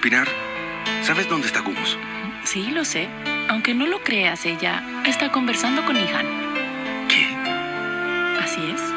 Pinar, ¿sabes dónde está Gumus? Sí, lo sé. Aunque no lo creas, ella está conversando con Ihan. ¿Qué? Así es.